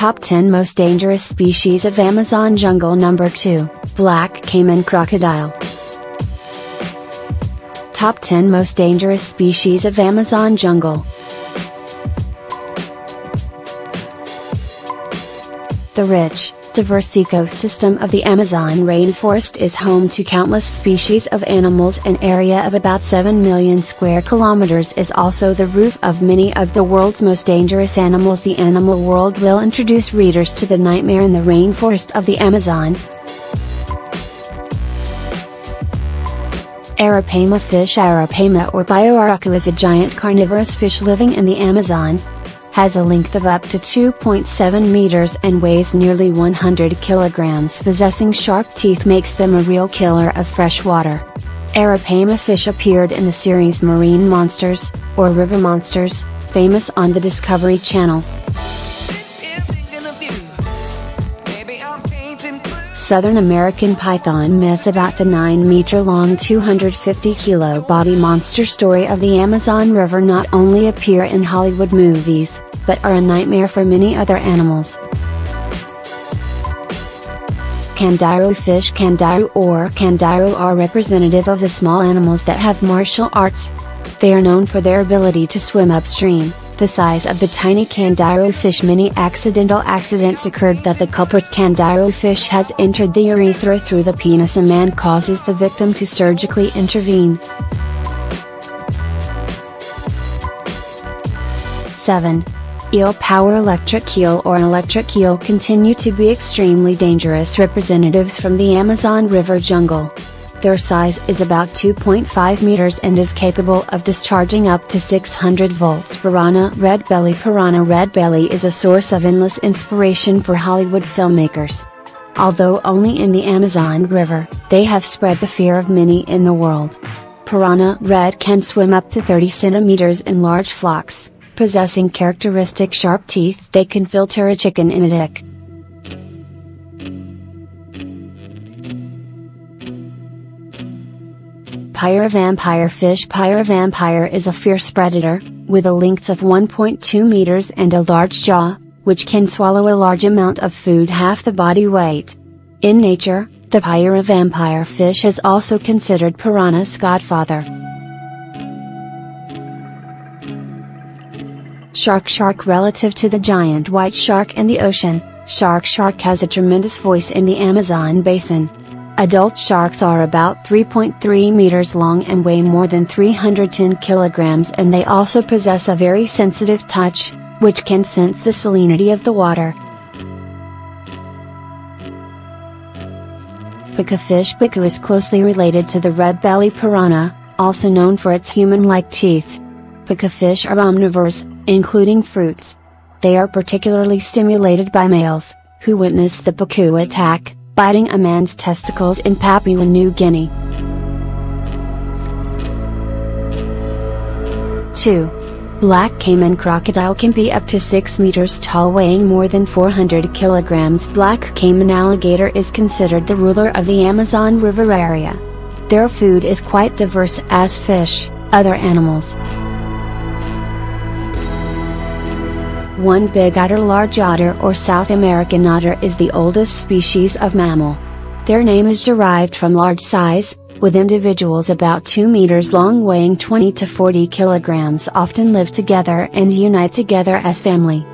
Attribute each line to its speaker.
Speaker 1: Top 10 Most Dangerous Species of Amazon Jungle Number 2, Black Caiman Crocodile. Top 10 Most Dangerous Species of Amazon Jungle. The rich, diverse ecosystem of the Amazon rainforest is home to countless species of animals. An area of about 7 million square kilometers is also the roof of many of the world's most dangerous animals. The animal world will introduce readers to the nightmare in the rainforest of the Amazon. Arapaima fish Arapaima or Payaracu is a giant carnivorous fish living in the Amazon, has a length of up to 2.7 meters and weighs nearly 100 kilograms. Possessing sharp teeth makes them a real killer of fresh water. Arapaima fish appeared in the series Marine Monsters, or River Monsters, famous on the Discovery Channel. Southern American python myth about the 9 meter long 250 kilo body monster story of the Amazon River not only appear in Hollywood movies, but are a nightmare for many other animals. Candiru fish Candiru or Candiru are representative of the small animals that have martial arts. They are known for their ability to swim upstream, the size of the tiny Candiru fish many accidental accidents occurred that the culprit Candiru fish has entered the urethra through the penis a man causes the victim to surgically intervene. 7. Eel power electric eel or electric eel continue to be extremely dangerous representatives from the Amazon River jungle. Their size is about 2.5 meters and is capable of discharging up to 600 volts. Piranha Red belly Piranha red belly is a source of endless inspiration for Hollywood filmmakers. Although only in the Amazon River, they have spread the fear of many in the world. Piranha red can swim up to 30 centimeters in large flocks, possessing characteristic sharp teeth they can filter a chicken in a dick. Vampire fish Pyra Vampire is a fierce predator, with a length of 1.2 meters and a large jaw, which can swallow a large amount of food half the body weight. In nature, the Pyra Vampire fish is also considered piranha's godfather. Shark Shark Relative to the giant white shark in the ocean, Shark Shark has a tremendous voice in the Amazon basin. Adult sharks are about 3.3 meters long and weigh more than 310 kilograms and they also possess a very sensitive touch, which can sense the salinity of the water. Pica fish Pica is closely related to the red belly piranha, also known for its human-like teeth. Pica fish are omnivores, including fruits. They are particularly stimulated by males, who witness the picu attack, biting a man's testicles in Papua New Guinea. 2. Black caiman crocodile can be up to 6 meters tall weighing more than 400 kilograms. Black caiman alligator is considered the ruler of the Amazon River area. Their food is quite diverse as fish, other animals, One big otter large otter or South American otter is the oldest species of mammal. Their name is derived from large size, with individuals about 2 meters long weighing 20 to 40 kilograms often live together and unite together as family.